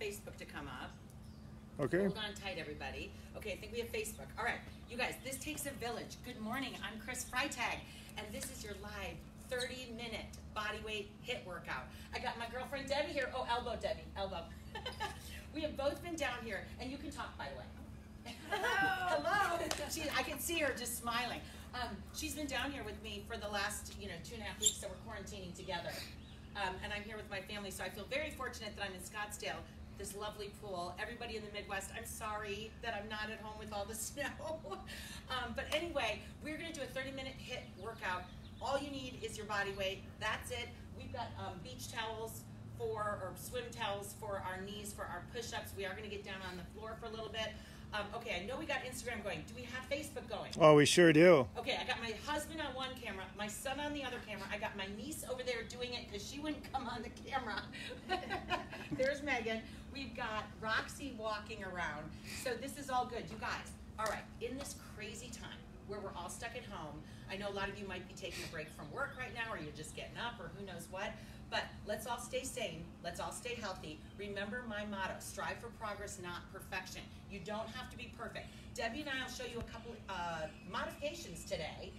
Facebook to come up. Okay. Hold on tight, everybody. Okay, I think we have Facebook. All right, you guys, this takes a village. Good morning. I'm Chris Freytag, and this is your live 30 minute body weight HIIT workout. I got my girlfriend Debbie here. Oh, elbow, Debbie, elbow. we have both been down here, and you can talk, by the way. Hello. Hello. She, I can see her just smiling. Um, she's been down here with me for the last, you know, two and a half weeks, so we're quarantining together. Um, and I'm here with my family, so I feel very fortunate that I'm in Scottsdale, this lovely pool. Everybody in the Midwest, I'm sorry that I'm not at home with all the snow. um, but anyway, we're gonna do a 30 minute HIIT workout. All you need is your body weight. That's it. We've got um, beach towels for, or swim towels for our knees, for our push ups. We are gonna get down on the floor for a little bit. Um, okay, I know we got Instagram going. Do we have Facebook going? Oh, we sure do. Okay, I got my husband on one camera, my son on the other camera. I got my niece over there doing it because she wouldn't come on the camera. There's Megan. We've got Roxy walking around. So this is all good. You guys, all right, in this crazy time where we're all stuck at home, I know a lot of you might be taking a break from work right now or you're just getting up or who knows what. But let's all stay sane. Let's all stay healthy. Remember my motto strive for progress, not perfection. You don't have to be perfect. Debbie and I will show you a couple uh, modifications today.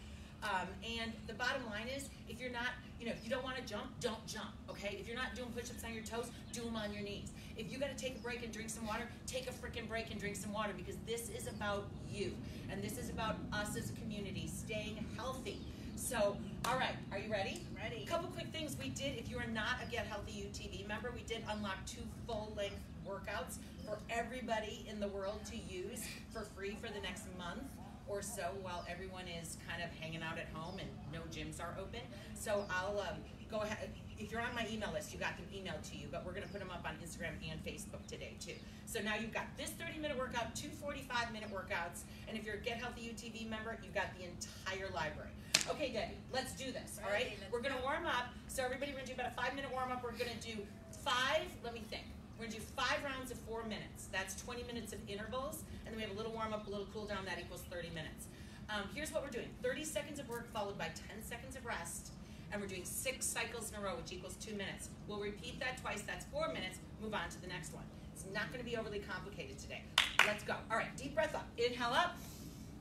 Um, and the bottom line is, if you're not, you know, if you don't want to jump, don't jump, okay? If you're not doing push-ups on your toes, do them on your knees. If you got to take a break and drink some water, take a freaking break and drink some water because this is about you. And this is about us as a community staying healthy. So, all right, are you ready? Ready. A couple quick things we did. If you are not a Get Healthy U TV member, we did unlock two full-length workouts for everybody in the world to use for free for the next month or so while everyone is kind of hanging out at home and no gyms are open. So I'll um, go ahead. If you're on my email list, you got them emailed to you, but we're going to put them up on Instagram and Facebook today too. So now you've got this 30 minute workout, two 45 minute workouts, and if you're a Get Healthy U TV member, you've got the entire library. Okay, Debbie, let's do this, all right? We're gonna warm up. So everybody, we're gonna do about a five minute warm up. We're gonna do five, let me think. We're gonna do five rounds of four minutes. That's 20 minutes of intervals, and then we have a little warm up, a little cool down, that equals 30 minutes. Um, here's what we're doing 30 seconds of work followed by 10 seconds of rest, and we're doing six cycles in a row, which equals two minutes. We'll repeat that twice, that's four minutes, move on to the next one. It's not gonna be overly complicated today. Let's go. All right, deep breath up. Inhale up,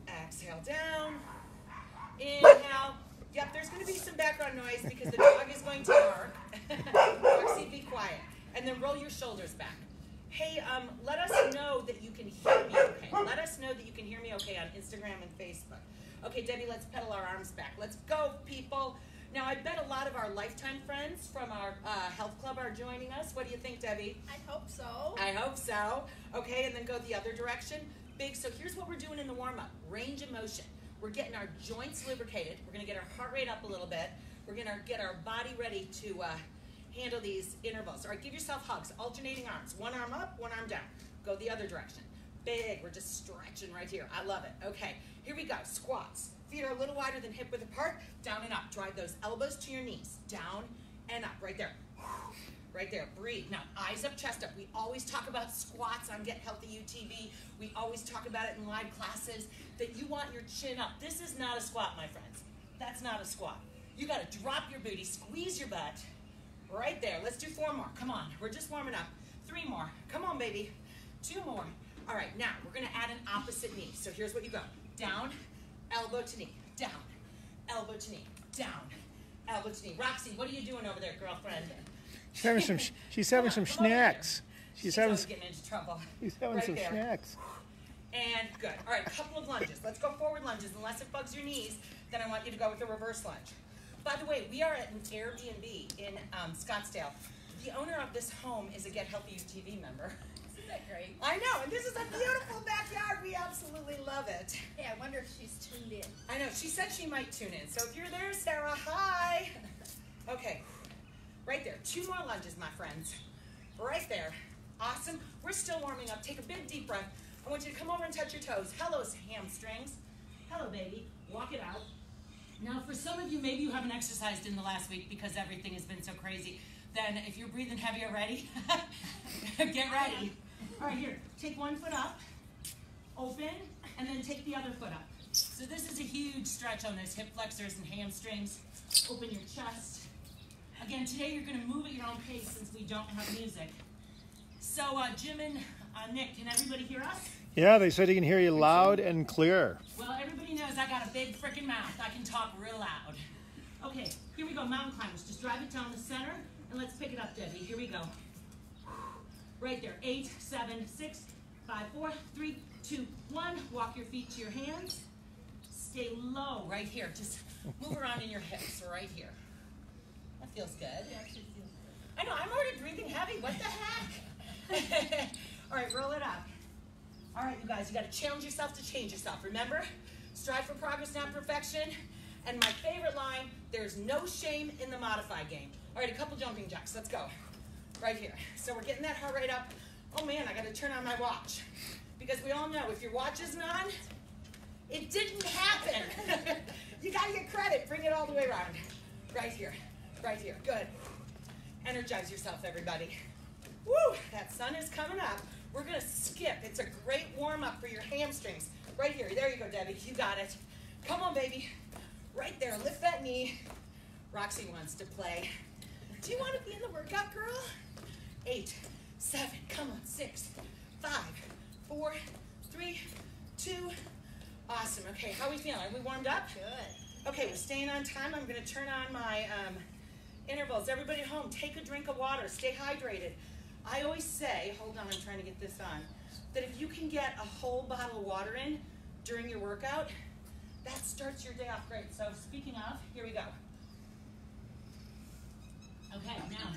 exhale down, inhale. Yep, there's going to be some background noise because the dog is going to bark. Roxy, be quiet. And then roll your shoulders back. Hey, um, let us know that you can hear me okay. Let us know that you can hear me okay on Instagram and Facebook. Okay, Debbie, let's pedal our arms back. Let's go, people. Now, I bet a lot of our lifetime friends from our uh, health club are joining us. What do you think, Debbie? I hope so. I hope so. Okay, and then go the other direction. Big. So here's what we're doing in the warm up range of motion. We're getting our joints lubricated. We're going to get our heart rate up a little bit. We're going to get our body ready to uh, handle these intervals. All right, give yourself hugs, alternating arms. One arm up, one arm down. Go the other direction. Big. We're just stretching right here. I love it. Okay, here we go. Squats. Feet are a little wider than hip width apart. Down and up. Drive those elbows to your knees. Down and up. Right there. Right there. Breathe. Now, eyes up, chest up. We always talk about squats on Get Healthy U TV. We always talk about it in live classes that you want your chin up. This is not a squat, my friends. That's not a squat. You got to drop your booty, squeeze your butt. Right there. Let's do four more. Come on. We're just warming up. Three more. Come on, baby. Two more. All right, now we're to add an opposite knee. So here's what you go down, elbow to knee, down, elbow to knee, down, elbow to knee. Roxy, what are you doing over there, girlfriend? She's having some. sh- She's having some Come over here. snacks. She's She's having. always s- getting into trouble. She's having Right some there. snacks. And good. All right, couple of lunges. Let's go forward lunges. Unless it bugs your knees, then I want you to go with a reverse lunge. By the way, we are at an Airbnb in um, Scottsdale. The owner of this home is a Get Healthy U TV member. Isn't that great? I know, and this is a beautiful backyard. We absolutely love it. Hey, I wonder if she's tuned in. I know, she said she might tune in. So if you're there, Sarah, hi. Okay, right there. Two more lunges, my friends. Right there. Awesome. We're still warming up. Take a big deep breath. I want you to come over and touch your toes. Hello, hamstrings. Hello, baby. Walk it out. Now, for some of you, maybe you haven't exercised in the last week because everything has been so crazy. Then, if you're breathing heavy already, get ready. All right, here. Take one foot up, open, and then take the other foot up. So this is a huge stretch on those hip flexors and hamstrings. Open your chest. Again, today you're going to move at your own pace since we don't have music. So, uh, Jim and uh, Nick, can everybody hear us? Yeah, they said you can hear you loud and clear. Well, everybody knows I got a big freaking mouth. I can talk real loud. Okay, here we go, mountain climbers. Just drive it down the center, and let's pick it up, Debbie. Here we go. Right there. Eight, seven, six, five, four, three, two, one. Walk your feet to your hands. Stay low right here. Just move around in your hips right here. That feels good. I know, I'm already breathing heavy. What the heck? All right, roll it up. All right, you guys, you got to challenge yourself to change yourself. Remember, strive for progress, not perfection. And my favorite line there's no shame in the modified game. All right, a couple jumping jacks. Let's go. Right here. So we're getting that heart rate up. Oh man, I got to turn on my watch. Because we all know if your watch isn't on, it didn't happen. you got to get credit. Bring it all the way around. Right here. Right here. Good. Energize yourself, everybody. Woo! That sun is coming up. We're gonna skip. It's a great warm up for your hamstrings. Right here. There you go, Debbie. You got it. Come on, baby. Right there. Lift that knee. Roxy wants to play. Do you want to be in the workout, girl? Eight, seven, come on, six, five, four, three, two. Awesome. Okay, how are we feeling? Are we warmed up? Good. Okay, we're staying on time. I'm gonna turn on my um, intervals. Everybody at home, take a drink of water. Stay hydrated. I always say, hold on, I'm trying to get this on, that if you can get a whole bottle of water in during your workout, that starts your day off great. So speaking of, here we go. Okay, now,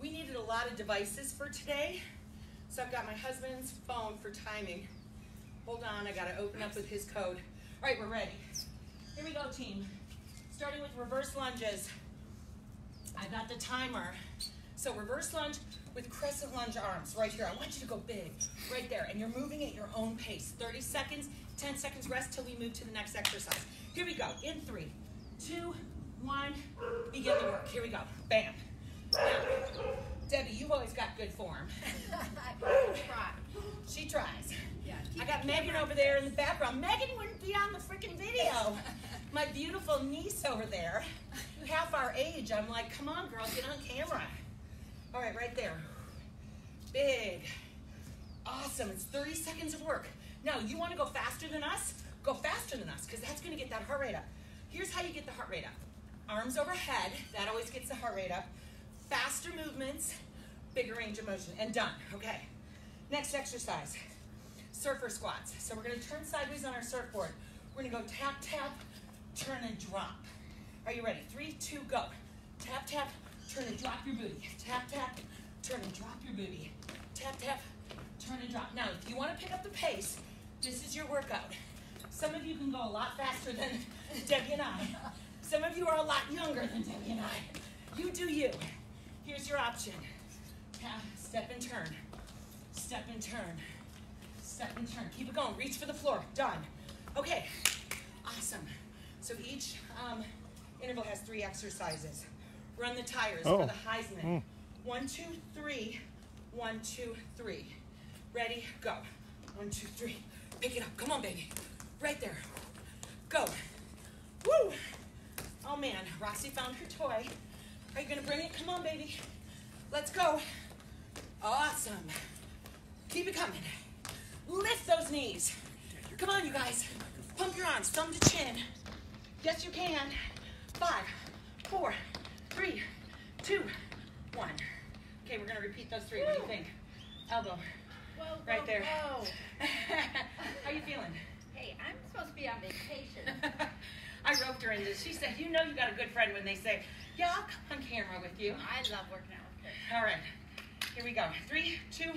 we needed a lot of devices for today. So I've got my husband's phone for timing. Hold on, I gotta open up with his code. All right, we're ready. Here we go, team. Starting with reverse lunges. I got the timer. So reverse lunge with crescent lunge arms right here. I want you to go big, right there. And you're moving at your own pace. 30 seconds, 10 seconds rest till we move to the next exercise. Here we go. In three, two, one, begin the work. Here we go. Bam. Now, Debbie, you've always got good form. Try. She tries. Yeah. I got Megan over there in the background. Megan wouldn't be on the freaking video. My beautiful niece over there, half our age. I'm like, come on, girl, get on camera. All right, right there. Big. Awesome. It's 30 seconds of work. Now, you want to go faster than us? Go faster than us because that's going to get that heart rate up. Here's how you get the heart rate up arms overhead. That always gets the heart rate up. Faster movements, bigger range of motion. And done. Okay. Next exercise surfer squats. So we're going to turn sideways on our surfboard. We're going to go tap, tap, turn and drop. Are you ready? Three, two, go. Tap, tap, turn and drop your booty. Tap, tap, turn and drop your booty. Tap, tap, turn and drop. Now, if you want to pick up the pace, this is your workout. Some of you can go a lot faster than Debbie and I. Some of you are a lot younger than Debbie and I. You do you. Here's your option. Tap, step and turn. Step and turn. Step and turn. Keep it going. Reach for the floor. Done. Okay. Awesome. So each um, interval has three exercises. Run the tires Oh. for the Heisman. Mm. One, two, three. One, two, three. Ready? Go. One, two, three. Pick it up. Come on, baby. Right there. Go. Woo! Oh man, Roxy found her toy. Are you gonna bring it? Come on, baby. Let's go. Awesome. Keep it coming. Lift those knees. Come on, you guys. Pump your arms, thumb to chin. Yes, you can. Five, four, three, two, one. Okay, we're gonna repeat those three. What do you think? Elbow. Whoa, whoa, Right there. whoa. How you feeling? Hey, I'm supposed to be on vacation. I roped her into this. She said, You know you got a good friend when they say, Yeah, I'll come on camera with you. I love working out with kids. All right, here we go. Three, two,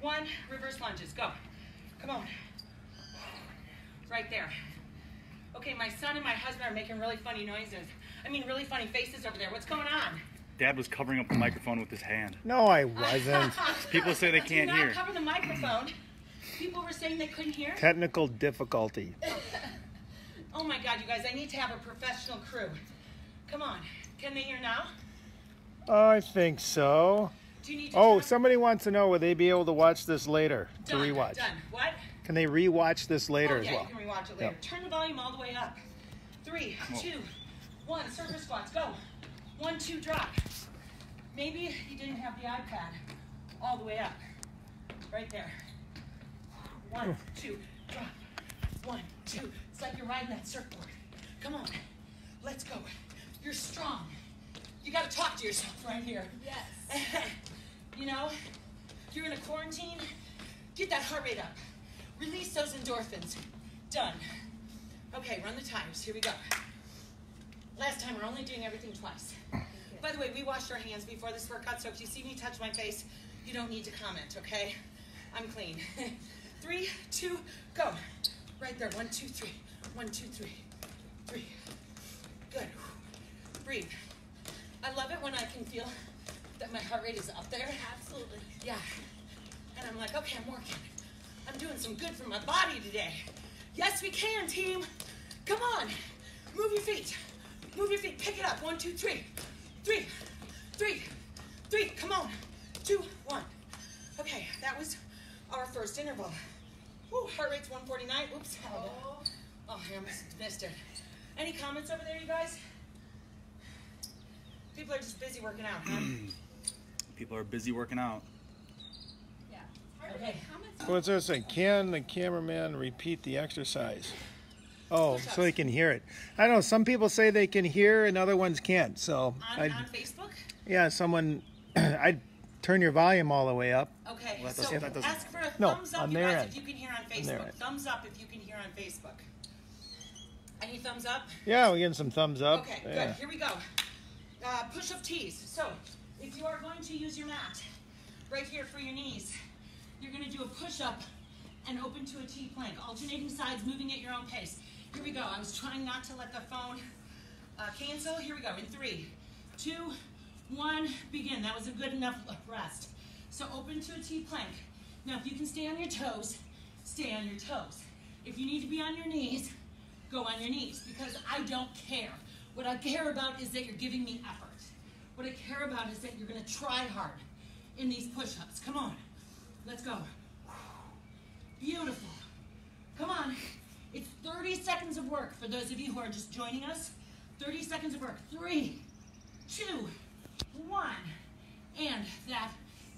one, reverse lunges. Go. Come on. Right there. Okay, my son and my husband are making really funny noises. I mean, really funny faces over there. What's going on? Dad was covering up the microphone with his hand. No, I wasn't. People say they can't Do not hear. cover the microphone. People were saying they couldn't hear. Technical difficulty. Oh my God, you guys, I need to have a professional crew. Come on. Can they hear now? I think so. Do you need to Oh, turn- somebody wants to know will they be able to watch this later to Done, rewatch? Done. What? Can they rewatch this later oh, as yeah, well? you can rewatch it later. Yep. Turn the volume all the way up. Three, two, one. Surfer squats. Go. One, two, drop. Maybe you didn't have the iPad all the way up. Right there. One, two, drop. One, two. It's like you're riding that surfboard. Come on. Let's go. You're strong. You gotta talk to yourself right here. Yes. you know, you're in a quarantine, get that heart rate up. Release those endorphins. Done. Okay, run the tires. Here we go. Last time, we're only doing everything twice. By the way, we washed our hands before this workout, so if you see me touch my face, you don't need to comment, okay? I'm clean. three, two, go. Right there. One, two, three. One, two, three. Three. Good. Breathe. I love it when I can feel that my heart rate is up there. Absolutely. Yeah. And I'm like, okay, I'm working. I'm doing some good for my body today. Yes, we can, team. Come on. Move your feet. Move your feet. Pick it up. One, two, three. Three. Three. Three. Come on. Two, one. Okay, that was our first interval. Woo, heart rate's 149. Oops. Oh, Oh, I almost missed it. Any comments over there, you guys? People are just busy working out, huh? People are busy working out. yeah. It's hard Okay. Make comments. What's this say? Can the cameraman repeat the exercise? Oh, so they can hear it. I don't know some people say they can hear and other ones can't. So On, I, on Facebook? yeah, someone, I'd turn your volume all the way up. Okay, Well, that so doesn't- that doesn't- ask for a No, thumbs up, on you their guys, end. if you can hear on On their Facebook. end. Thumbs up if you can hear on Facebook. Any thumbs up? Yeah, we're getting some thumbs up. Okay, yeah. good. Here we go. Uh, push-up tees. So, if you are going to use your mat right here for your knees, you're to do a push-up and open to a T plank, alternating sides, moving at your own pace. Here we go. I was trying not to let the phone uh, cancel. Here we go. In three, two, one, begin. That was a good enough rest. So open to a T plank. Now, if you can stay on your toes, stay on your toes. If you need to be on your knees, go on your knees because I don't care. What I care about is that you're giving me effort. What I care about is that you're to try hard in these push ups. Come on. Let's go. Beautiful. Come on. It's 30 seconds of work for those of you who are just joining us. 30 seconds of work. Three, two, one. And that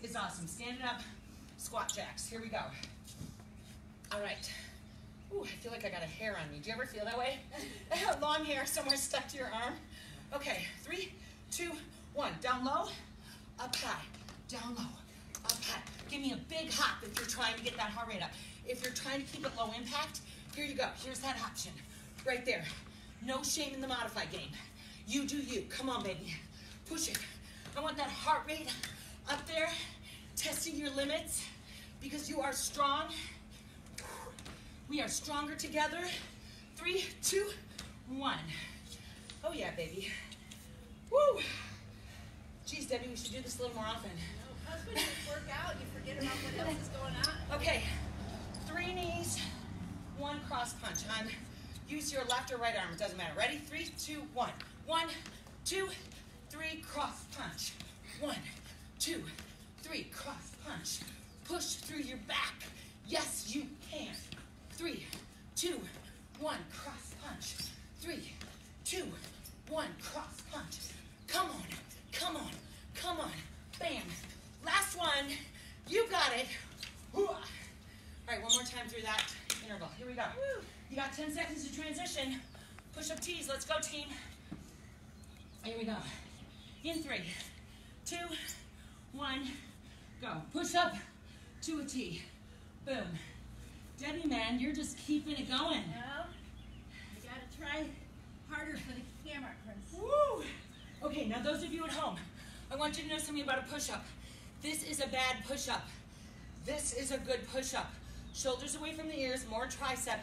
is awesome. Stand it up. Squat jacks. Here we go. All right. Ooh, I feel like I got a hair on me. Do you ever feel that way? Long hair somewhere stuck to your arm. Okay, three, two, one. Down low, up high. Down low, up high. Give me a big hop if you're trying to get that heart rate up. If you're trying to keep it low impact, here you go. Here's that option. Right there. No shame in the modify game. You do you. Come on, baby. Push it. I want that heart rate up there, testing your limits because you are strong. We are stronger together. Three, two, one. Oh yeah, baby. Woo! Geez, Debbie, we should do this a little more often. Okay, three knees, one cross punch. On use your left or right arm, it doesn't matter. Ready? Three, two, one. One, two, three, cross punch. One, two, three, cross punch. Push through your back. Yes, you can. Three, two, one, cross punch. Three, two, one, cross punch. Come on, come on, come on. Bam. Last one. You got it. All right, one more time through that interval. Here we go. You got 10 seconds to transition. Push up tees. Let's go, team. Here we go. In three, two, one, go. Push up to a T. Boom. Debbie, man, you're just keeping it going. No, you gotta try harder for the camera, Chris. Woo! Okay, now those of you at home, I want you to know something about a push-up. This is a bad push-up. This is a good push-up. Shoulders away from the ears, more tricep,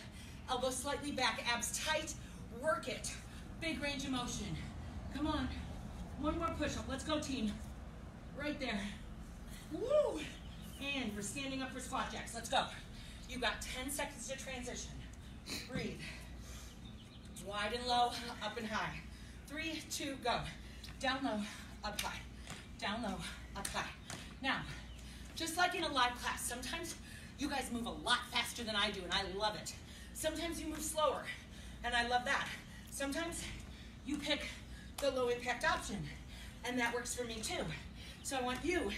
elbows slightly back, abs tight, work it. Big range of motion. Come on. One more push-up. Let's go, team. Right there. Woo! And we're standing up for squat jacks. Let's go. You've got 10 seconds to transition. Breathe. Wide and low, up and high. Three, two, go. Down low, up high. Down low, up high. Now, just like in a live class, sometimes you guys move a lot faster than I do, and I love it. Sometimes you move slower, and I love that. Sometimes you pick the low impact option, and that works for me too. So I want you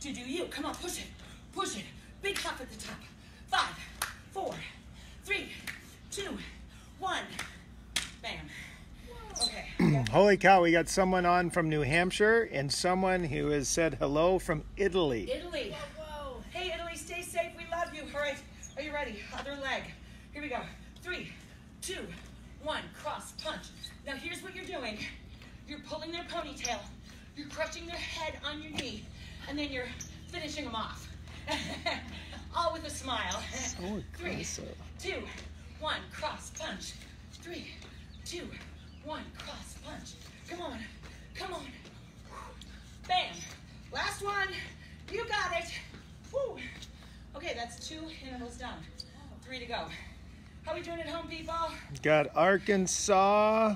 to do you. Come on, push it, push it. Big hop at the top. Five, four, three, two, one. Bam. Holy cow, we got someone on from New Hampshire and someone who has said hello from Italy. Italy. Whoa. Hey, Italy, stay safe. We love you. All right. Are you ready? Other leg. Here we go. Three, two, one. Cross punch. Now, here's what you're doing you're pulling their ponytail, you're crushing their head on your knee, and then you're finishing them off. All with a smile. So Three, aggressive. two, one. Cross punch. Three, two, one. Cross punch. Come on. Come on. Bam. Last one. You got it. Woo. Okay, that's two intervals done. Three to go. How we doing at home, people? Got Arkansas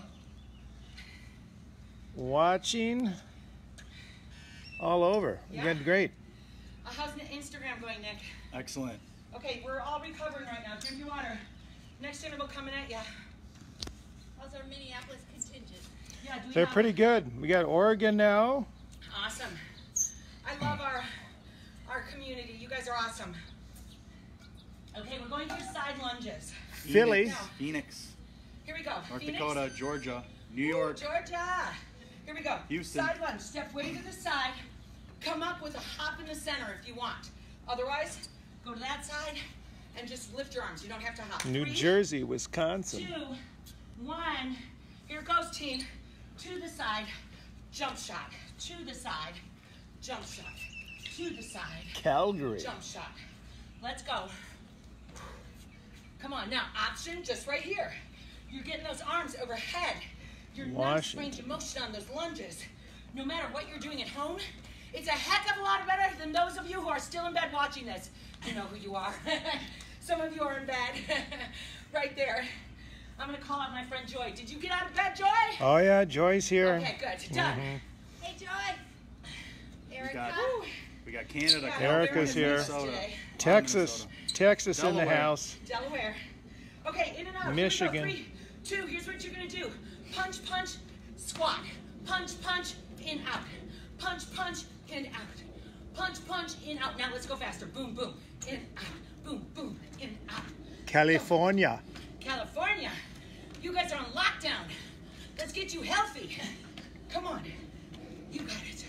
watching all over. We Yeah. got great. Uh, how's the Instagram going, Nick? Excellent. Okay, we're all recovering right now. Drink your water. Next interval coming at ya. How's our Minneapolis contingent? Yeah, do we They're have- pretty good. We got Oregon now. Awesome. I love our our community. You guys are awesome. Okay, we're going to side lunges. Philly. Phoenix, Phoenix, Here we go. North Phoenix. Dakota, Georgia, New Ooh, York. Georgia. Here we go. Houston. Side lunge. Step way to the side. Come up with a hop in the center if you want. Otherwise, go to that side and just lift your arms. You don't have to hop. New Three, Jersey, Wisconsin. two, one. Here goes, team. To the side. Jump shot. To the side. Jump shot. To the side. Calgary. Jump shot. Let's go. Come on, now option just right here. You're getting those arms overhead. You're nice Washington. range of motion on those lunges. No matter what you're doing at home, it's a heck of a lot better than those of you who are still in bed watching this. You know who you are. Some of you are in bed. right there. I'm gonna call out my friend Joy. Did you get out of bed, Joy? Oh yeah, Joy's here. Okay, good. Done. Mm-hmm. Hey, Joy. We Erica. got, we got Canada. Yeah, Erica's here. Minnesota. Today. Texas, Texas in the house. Delaware. Okay, in and out. Here we go. Michigan. Three, two. Here's what you're gonna do: punch, punch, squat. Punch, punch, in, out. Punch, punch, in, out. Punch, punch, in, out. Now let's go faster. Boom, boom, in, out. Boom, boom, in, out. California. California, you guys are on lockdown. Let's get you healthy. Come on, you got it.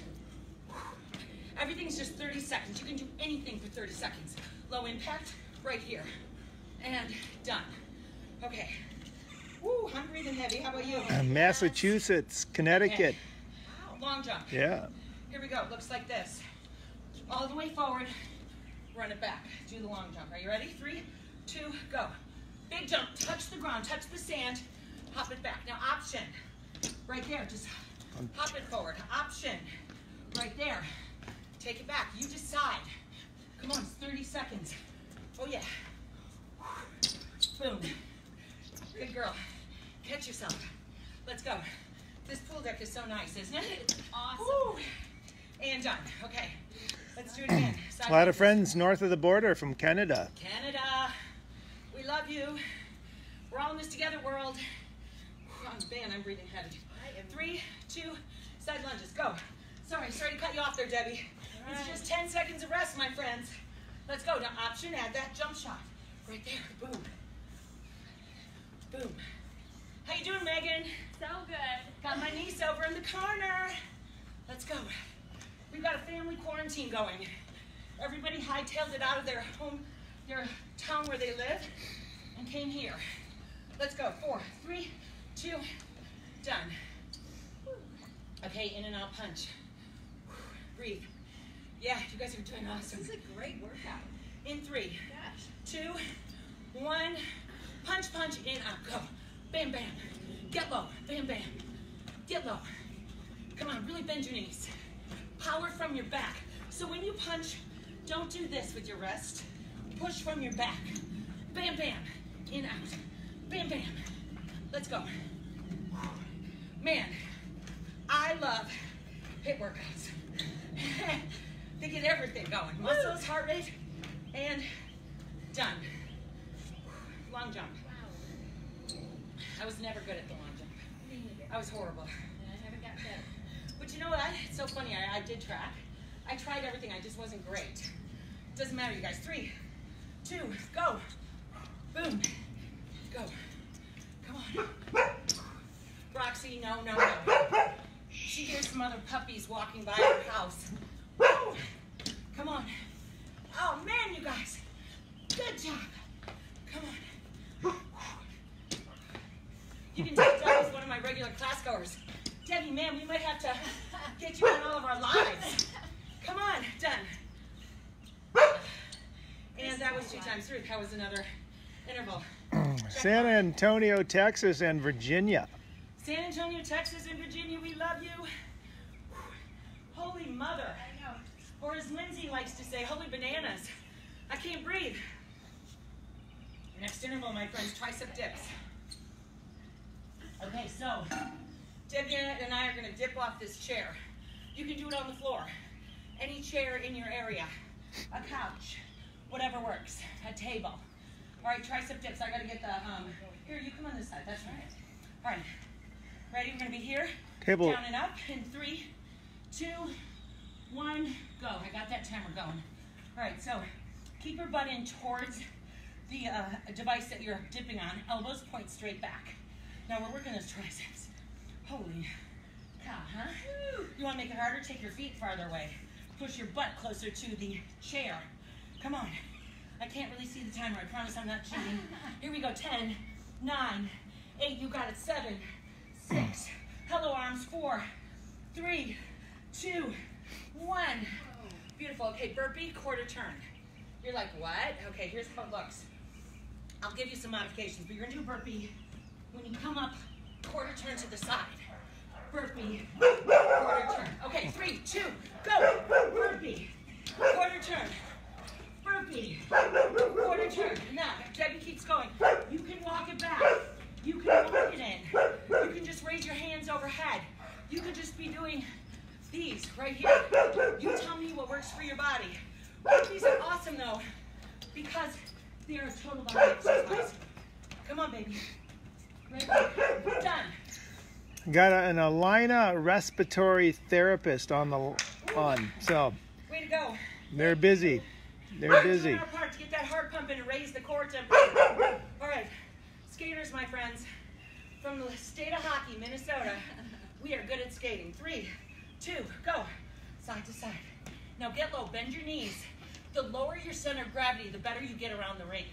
Everything's just 30 seconds. You can do anything for 30 seconds. Low impact, right here. And done. Okay. Woo, I'm breathing heavy. How about you? Uh, Massachusetts, Connecticut. Long jump. Yeah. Here we go. Looks like this. All the way forward. Run it back. Do the long jump. Are you ready? Three, two, go. Big jump. Touch the ground. Touch the sand. Hop it back. Now option. Right there. Just hop it forward. Option. Right there. Take it back. You decide. Come on. It's 30 seconds. Oh yeah. Boom. Good girl. Catch yourself. Let's go. This pool deck is so nice, isn't it? Awesome. Woo. And done. Okay. Let's do it again. Side A lot of friends north of the border from Canada. Canada. You. We're all in this together, world. Oh, man, I'm breathing heavy. Three, two, side lunges. Go. Sorry, sorry to cut you off there, Debbie. It's just 10 seconds of rest, my friends. Let's go. Now, option, add that jump shot. Right there. Boom. Boom. How you doing, Megan? So good. Got my niece over in the corner. Let's go. We've got a family quarantine going. Everybody hightailed it out of their home, their town where they live, and came here. Let's go. Four, three, two, done. Okay, in and out punch. Breathe. Yeah, you guys are doing awesome. This is a great workout. In three, Gosh. two, one. Punch, punch, in, out, go. Bam, bam. Get low. Bam, bam. Get low. Come on, really bend your knees. Power from your back. So when you punch, don't do this with your wrist. Push from your back. Bam, bam. In, out. Bam, bam. Let's go. Man, I love HIIT workouts. they get everything going. Muscles, heart rate, and done. Long jump. I was never good at the long jump. I was horrible. I haven't got better. But you know what? It's so funny. I, I did track. I tried everything. I just wasn't great. Doesn't matter, you guys. Three, two, go. Boom. Go. Come on. Roxy, no, no, no. She hears some other puppies walking by her house. Woo! Come on. Oh man, you guys. Good job. Come on. You can take as one of my regular class goers. Debbie, man, we might have to get you on all of our lives. Come on, done. And that was two times through. That was another interval. San Antonio, Texas, and Virginia. San Antonio, Texas, and Virginia, we love you. Holy mother. I know. Or as Lindsay likes to say, holy bananas. I can't breathe. Next interval, my friends, tricep dips. Okay, so Debbie and I are gonna dip off this chair. You can do it on the floor. Any chair in your area. A couch. Whatever works. A table. All right, tricep dips. I gotta get the, um, here, you come on this side. That's right. All right. Ready? We're gonna be here. Table. Down and up in three, two, one, go. I got that timer going. All right, so keep your butt in towards the uh, device that you're dipping on. Elbows point straight back. Now we're working those triceps. Holy cow, huh? You want to make it harder? Take your feet farther away. Push your butt closer to the chair. Come on. I can't really see the timer. I promise I'm not cheating. Here we go. Ten, nine, 8. You got it. 7, 6. Hello, arms. 4, 3, 2, 1. Beautiful. Okay, burpee, quarter turn. You're like, what? Okay, here's how it looks. I'll give you some modifications, but you're gonna do burpee. When you come up, quarter turn to the side. Burpee, quarter turn. Okay, three, two, go. Burpee, quarter turn. Burpee, quarter turn. If Debbie keeps going, you can walk it back. You can walk it in. You can just raise your hands overhead. You could just be doing these right here. You tell me what works for your body. These are awesome though, because they are a total body exercise. Come on, baby. Ready? Done. Got an Alina respiratory therapist on the on, so Way to go. they're busy. They're We're busy. Doing our part to get that heart pumping and raise the core temperature. All right, skaters, my friends, from the state of hockey, Minnesota, we are good at skating. Three, two, go. Side to side. Now get low, bend your knees. The lower your center of gravity, the better you get around the rink.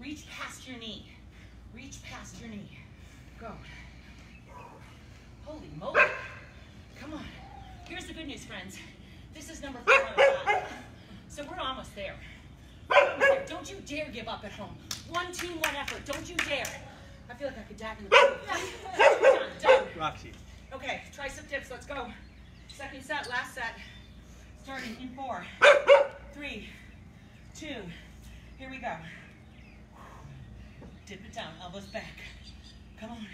Reach past your knee. Reach past your knee. Go. Holy moly. Come on. Here's the good news, friends. This is number four out of five. So we're almost there. We're almost there. Don't you dare give up at home. One team, one effort. Don't you dare. I feel like I could dive in the pool. done, done. Roxy. Okay, tricep dips, let's go. Second set, last set. Starting in four, three, two, here we go. Dip it down, elbows back. Come on.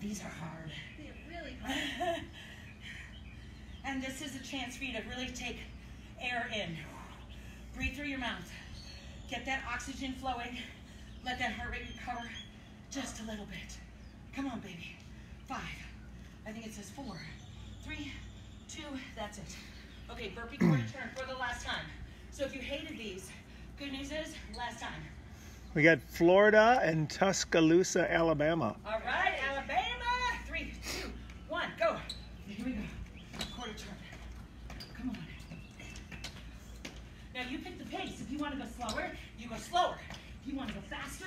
These are hard. They're really hard. and this is a chance for you to really take air in. Breathe through your mouth. Get that oxygen flowing. Let that heart rate recover just a little bit. Come on, baby. Five. I think it says four. Three, two, that's it. Okay, burpee quarter turn for the last time. So if you hated these, good news is last time. We got Florida and Tuscaloosa, Alabama. All right, Alabama. Three, two, one, go. Here we go. Quarter turn. Come on. Now you pick the pace. If you want to go slower, you go slower. If you want to go faster,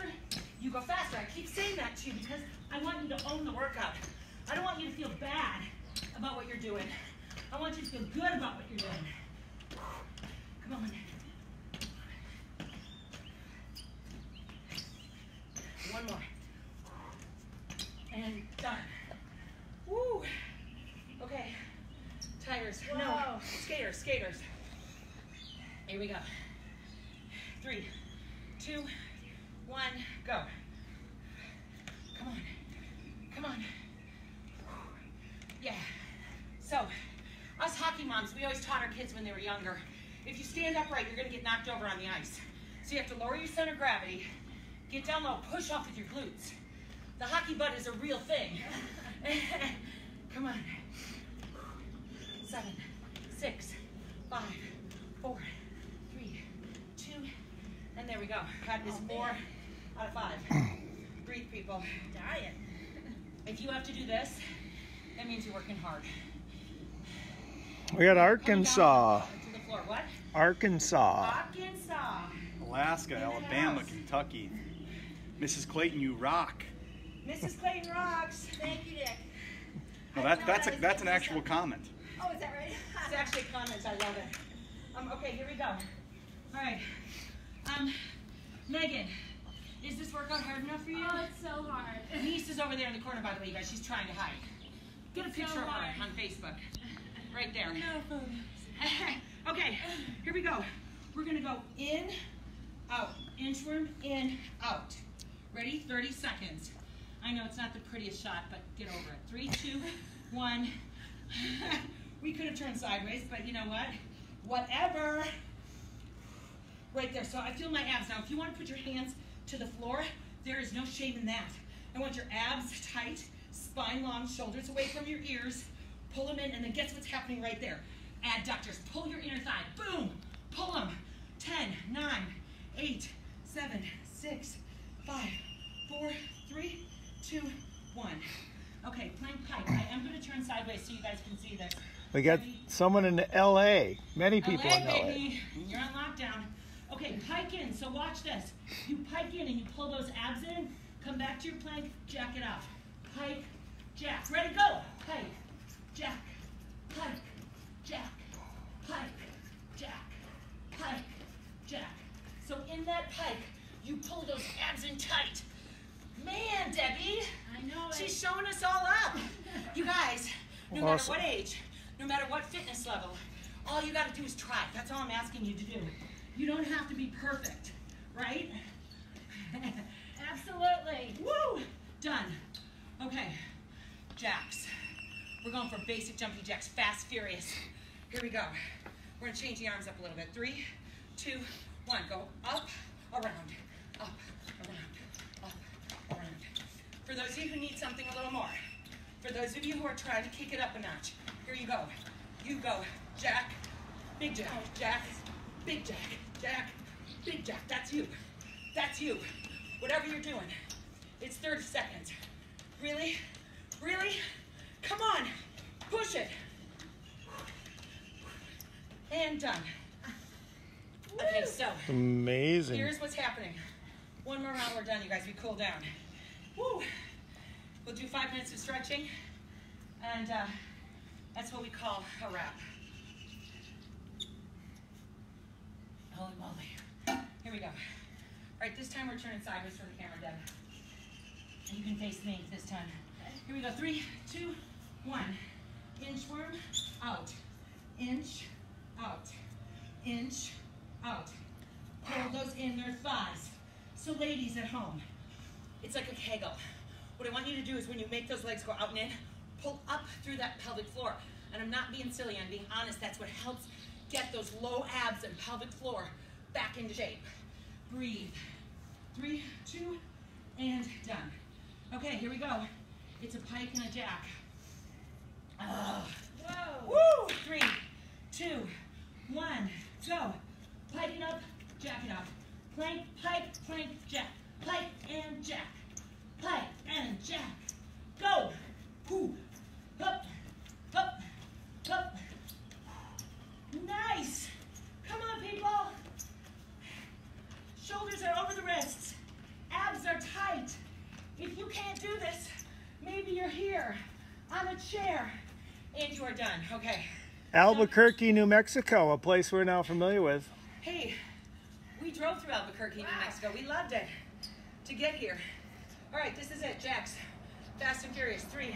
you go faster. I keep saying that to you because I want you to own the workout. I don't want you to feel bad about what you're doing. I want you to feel good about what you're doing. Come on. One more. And done. Woo. Okay. Tires. No. Whoa. Skaters. Skaters. Here we go. Three, two, one, go. Come on. Come on. Yeah. So, us hockey moms, we always taught our kids when they were younger. If you stand upright, you're to get knocked over on the ice. So you have to lower your center of gravity, get down low, push off with your glutes. The hockey butt is a real thing. Come on. Seven, six, five, four, three, two, and there we go. That is four out of five. Breathe, people. Diet. If you have to do this, that means you're working hard. We got Arkansas. To the floor. What? Arkansas. Arkansas. Alaska, In Alabama, house. Kentucky. Mrs. Clayton, you rock. Mrs. Clayton rocks. Thank you, Dick. No, I that, that's what a, I that's an actual myself. comment. Oh, is that right? It's actually comments. I love it. Um, okay, here we go. All right. Um, Megan, is this workout hard enough for you? Oh, it's so hard. Niece is over there in the corner, by the way, you guys. She's trying to hide. Get a It's so picture of her on Facebook. Right there. No photos. okay, here we go. We're gonna go in, out, inchworm, in, out. Ready? 30 seconds. I know it's not the prettiest shot, but get over it. Three, two, one. we could have turned sideways, but you know what? Whatever. Right there. So I feel my abs. Now, if you want to put your hands to the floor, there is no shame in that. I want your abs tight, spine long, shoulders away from your ears. Pull them in, and then guess what's happening right there? Adductors. Pull your inner thigh. Boom. Pull them. 10, 9, 8, 7, 6, 5, 4, 3, 2, 1. Okay, plank pike. I am going to turn sideways so you guys can see this. We got someone in L.A. Many people LA, in L.A. baby. You're on lockdown. Okay, pike in. So watch this. You pike in and you pull those abs in. Come back to your plank. Jack it up. Pike, jack. Ready, go. Pike, jack, pike, jack, pike, jack, pike, jack. So in that pike, you pull those abs in tight. Man, Debbie. I know it. She's showing us all up. You guys, no matter what age, no matter what fitness level, all you got to do is try. That's all I'm asking you to do. You don't have to be perfect, right? Absolutely. Woo! Done. Okay, jacks. We're going for basic jumpy jacks, fast, furious. Here we go. We're gonna change the arms up a little bit. Three, two, one. Go up, around, up, around, up, around. For those of you who need something a little more, for those of you who are trying to kick it up a notch, here you go. You go, jack, big jack, jack, big jack, jack, big jack. That's you. That's you. Whatever you're doing, it's 30 seconds. Really? Really? Come on. Push it. And done. Okay, so Amazing. here's what's happening. One more round, we're done, you guys. We cool down. Woo! We'll do five minutes of stretching, and uh, that's what we call a wrap. Holy moly. Here we go. All right, this time we're turning sideways for the camera, Deb. And you can face me this time. Here we go. Three, two, one. Inchworm, out. Inch, out. Inch, out. Pull those inner thighs. So ladies at home, it's like a kegel. What I want you to do is when you make those legs go out and in, pull up through that pelvic floor. And I'm not being silly, I'm being honest. That's what helps get those low abs and pelvic floor back into shape. Breathe. Three, two, and done. Okay, here we go. It's a pike and a jack. Ah. Whoa. Woo! Three, two, one, go. Pike it up, jack it up. Plank, pike, plank, jack. Pike and jack. Pike and jack. Go. Whoo. Up, up, up. Nice. Come on, people. Shoulders are over the wrists. Abs are tight. If you can't do this, maybe you're here on a chair and you are done. Okay. Albuquerque, New Mexico, a place we're now familiar with. Hey, we drove through Albuquerque, New Mexico. We loved it to get here. All right, this is it, Jax. Fast and Furious. Three,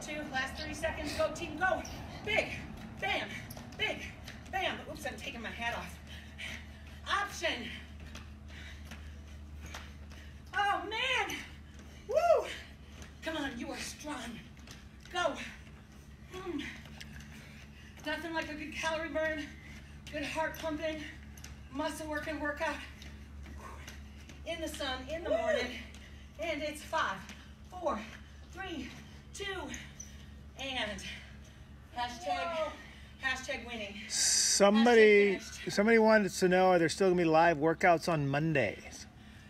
two, last 30 seconds. Go, team, go. Big, bam, big, bam. Oops, I'm taking my hat off. Option. Oh, man. Woo. Come on, you are strong. Go. Mm. Nothing like a good burn, good heart pumping, muscle working workout. In the sun, in the morning. And it's five, four, three, two, and hashtag, hashtag winning. Somebody, finished. somebody wanted to know: Are there still gonna be live workouts on Mondays?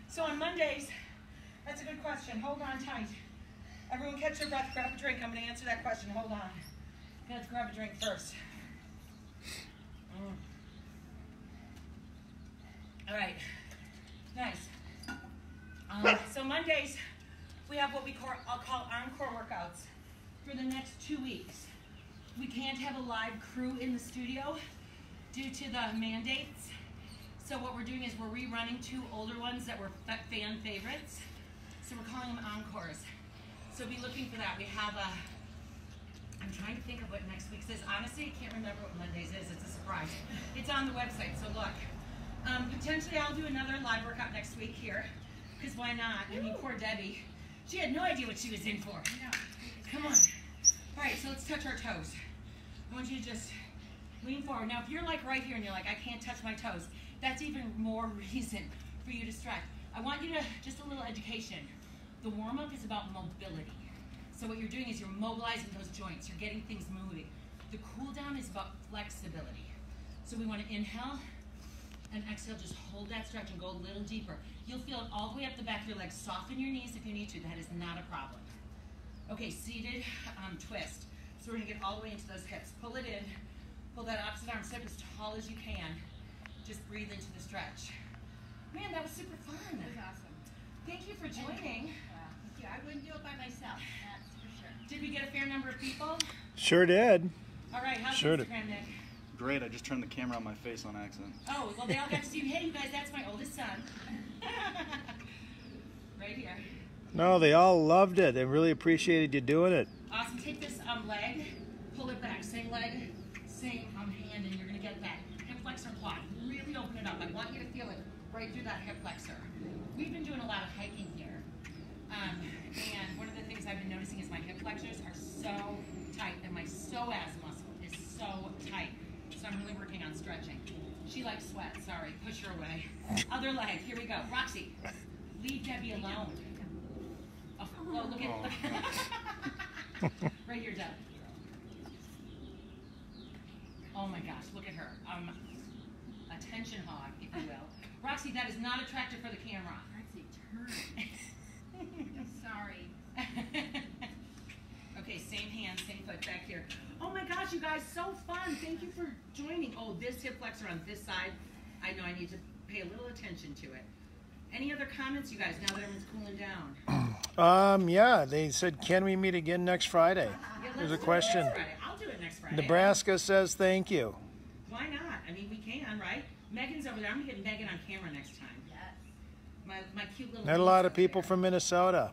So on Mondays, that's a good question. Hold on tight. Everyone catch your breath, grab a drink. I'm gonna answer that question. Hold on. Let's grab a drink first. Mm. All right. Nice. Um, so Mondays, we have what we call, I'll call encore workouts for the next two weeks. We can't have a live crew in the studio due to the mandates. So what we're doing is we're rerunning two older ones that were fan favorites. So we're calling them encores. So be looking for that. We have a. I'm trying to think of what next week's is. Honestly, I can't remember what Mondays is. It's a surprise. It's on the website. So look. Um, potentially, I'll do another live workout next week here. Because why not? I mean, poor Debbie. She had no idea what she was in for. Come on. All right, so let's touch our toes. I want you to just lean forward. Now, if you're like right here and you're like, I can't touch my toes, that's even more reason for you to stretch. I want you to, just a little education. The warm up is about mobility. So, what you're doing is you're mobilizing those joints, you're getting things moving. The cool down is about flexibility. So, we want to inhale and exhale, just hold that stretch and go a little deeper. You'll feel it all the way up the back of your legs. Soften your knees if you need to. That is not a problem. Okay, seated um, twist. So we're gonna get all the way into those hips. Pull it in. Pull that opposite arm step as tall as you can. Just breathe into the stretch. Man, that was super fun. It was awesome. Thank you for joining. Wow. Thank you. I wouldn't do it by myself. That's for sure. Did we get a fair number of people? Sure did. All right, how's Sure did. Instagram, Nick? Great, I just turned the camera on my face on accident. Oh, well, they all got to see. Hey, you guys, that's my oldest son. right here. No, they all loved it. They really appreciated you doing it. Awesome. Take this um, leg, pull it back. Same leg, same um, hand, and you're going to get that hip flexor quad. Really open it up. I want you to feel it right through that hip flexor. We've been doing a lot of hiking here. Um, and one of the things I've been noticing is my hip flexors are so tight, and my psoas muscle is so tight. So I'm really working on stretching. She likes sweat. Sorry. Push her away. Other leg. Here we go. Roxy, leave Debbie alone. Oh, oh look at right here, Deb. Oh my gosh, look at her. Um, attention hog, if you will. Roxy, that is not attractive for the camera. Roxy, turn. I'm sorry. Okay, same hand, same foot back here. Oh my gosh, you guys, so fun. Thank you for joining. Oh, this hip flexor on this side, I know I need to pay a little attention to it. Any other comments, you guys, now that everyone's cooling down? Um, yeah, they said, can we meet again next Friday? Yeah, There's a question. I'll do it next Friday. Nebraska says thank you. Why not? I mean, we can, right? Megan's over there. I'm gonna get Megan on camera next time. Yes. My, my cute little. Met a lot of people there. from Minnesota.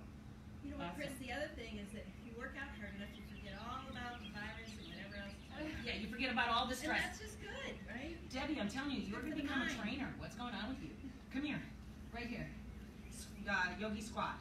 You know what, Awesome. Chris? The other thing is that if you work out hard enough, you forget all about the virus and whatever else. Yeah, you forget about all the And stress. that's just good, right? Debbie, I'm telling you, you're for the become a trainer. What's going on with you? Come here, right here. Uh, yogi squat.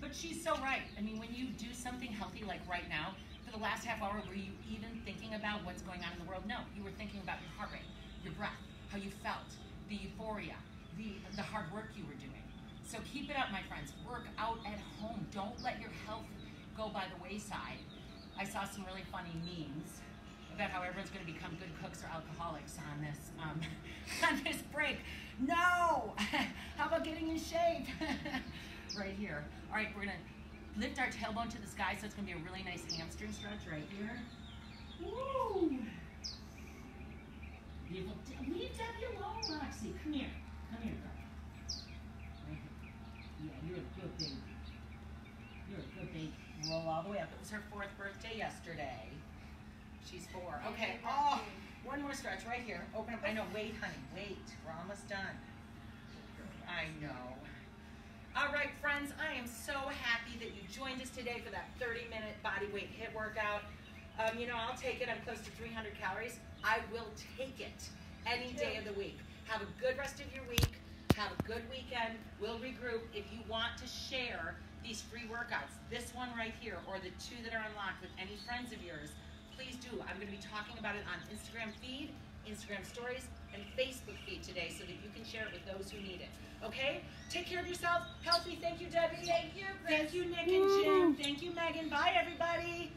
But she's so right. I mean, when you do something healthy like right now, for the last half hour, were you even thinking about what's going on in the world? No, you were thinking about your heart rate, your breath, how you felt, the euphoria, the the hard work you were doing. So keep it up, my friends. Work out at home. Don't let your health go by the wayside. I saw some really funny memes about how everyone's going to become good cooks or alcoholics on this um, on this break. No! How about getting in shape? right here. All right, we're gonna lift our tailbone to the sky, so it's gonna be a really nice hamstring stretch right here. Woo! Beautiful. Leave Debbie alone, Roxy. Come here. Come here, girl. Yeah, you're a good baby. You're a good baby. Roll all the way up. It was her fourth birthday yesterday. She's four. Okay. Oh, one more stretch right here. Open up. I know. Wait, honey. Wait. We're almost done. I know. All right, friends. I am so happy that you joined us today for that 30-minute body weight HIIT workout. Um, you know, I'll take it. I'm close to 300 calories. I will take it any day of the week. Have a good rest of your week. Have a good weekend. We'll regroup. If you want to share these free workouts, this one right here, or the two that are unlocked with any friends of yours, please do. I'm going to be talking about it on Instagram feed, Instagram stories, and Facebook feed today so that you can share it with those who need it. Okay? Take care of yourself. Healthy. Thank you, Debbie. Thank you, Chris. Thank you, Nick and Jim. Thank you, Megan. Bye, everybody.